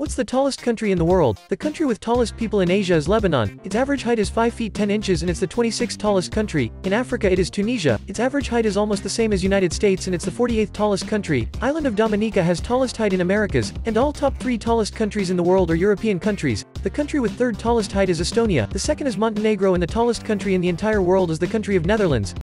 What's the tallest country in the world? The country with tallest people in Asia is Lebanon. Its average height is 5 feet 10 inches and it's the 26th tallest country. In Africa it is Tunisia. Its average height is almost the same as United States and it's the 48th tallest country. Island of Dominica has tallest height in Americas. And all top 3 tallest countries in the world are European countries. The country with third tallest height is Estonia. The second is Montenegro and the tallest country in the entire world is the country of Netherlands.